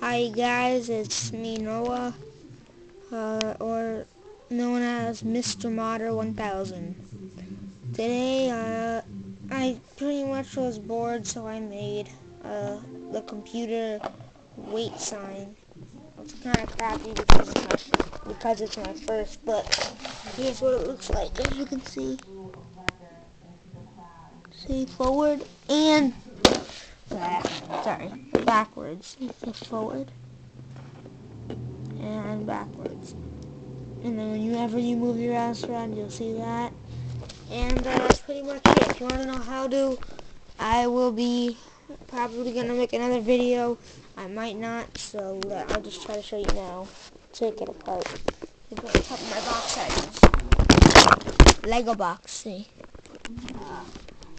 Hi guys, it's me Noah, uh, or known as Mr. Modder 1000. Today, uh, I pretty much was bored, so I made uh, the computer wait sign. It's kind of crappy because it's, my, because it's my first, but here's what it looks like, as you can see. See, forward and back. Sorry, backwards. Just forward and backwards. And then whenever you move your mouse around, you'll see that. And uh, that's pretty much it. If you want to know how to, I will be probably going to make another video. I might not, so uh, I'll just try to show you now. Take it apart. The top of my box items. Lego box, see.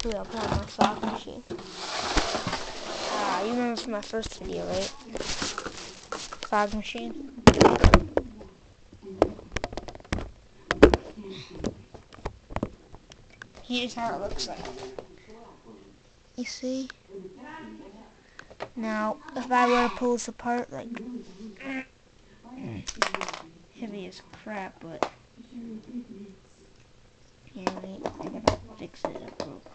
Here, I'll put on my fog machine. From my first video, right? Fog machine. Here's how it looks like. You see? Now, if I were to pull this apart, like, heavy as crap, but, yeah, I gotta fix it, it broke.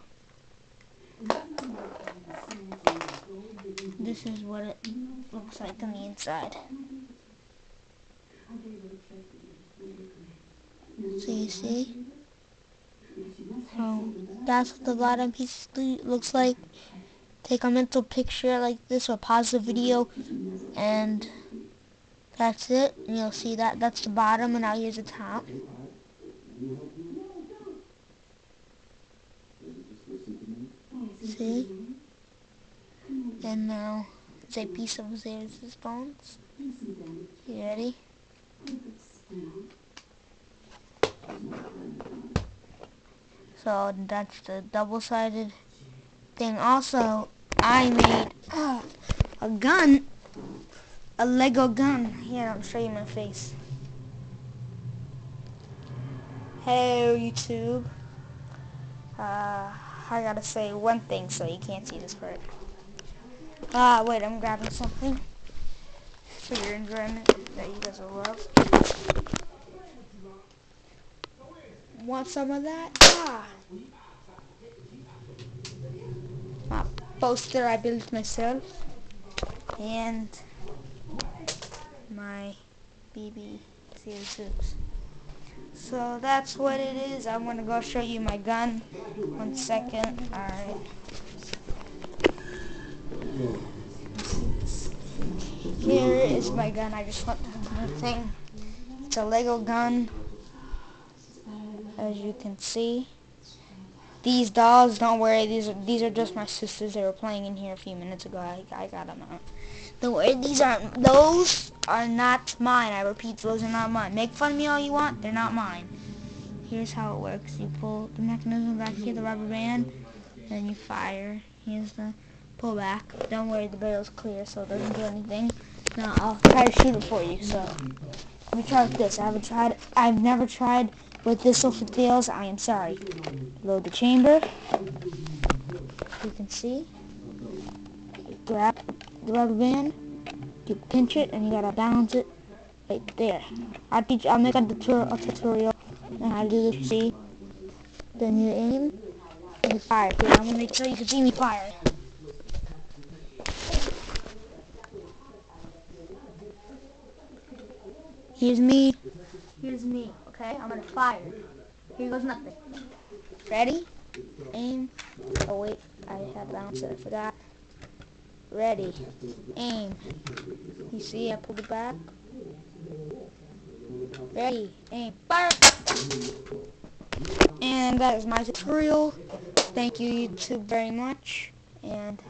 This is what it looks like on the inside. So you see? So that's what the bottom piece looks like. Take a mental picture like this or pause the video and that's it. And you'll see that that's the bottom and now here's the top. See? And now it's a piece of Zeus' bones. You ready? So that's the double-sided thing. Also, I made uh, a gun, a Lego gun. Here, I'll show you my face. Hey, YouTube. Uh, I gotta say one thing so you can't see this part. Ah, wait, I'm grabbing something for your enjoyment that you guys will love. Want some of that? Ah. My poster I built myself. And my BB CO6. So that's what it is. I'm going to go show you my gun. One second. Alright. Here is my gun. I just want the thing. It's a Lego gun. As you can see. These dolls, don't worry. These are these are just my sisters. They were playing in here a few minutes ago. I, I got them out. Don't worry. These aren't. Those are not mine. I repeat, those are not mine. Make fun of me all you want. They're not mine. Here's how it works. You pull the mechanism back here, the rubber band, then you fire. Here's the pull back. Don't worry, the barrel's clear, so it doesn't do anything. Now I'll try to shoot it for you. So let me try with this. I haven't tried. I've never tried with this for tails. I am sorry. Load the chamber. You can see. Grab the rubber band. You pinch it, and you gotta balance it right there. I'll teach. I'll make a, tutor a tutorial on how to do this. See. Then you aim and you fire. I'm gonna make sure you can see me fire. Here's me. Here's me. Okay, I'm gonna fire. Here goes nothing. Ready? Aim. Oh wait, I had balance it. I forgot. Ready. Aim. You see, I pulled it back. Ready. Aim. Fire. And that is my tutorial. Thank you, YouTube, very much. And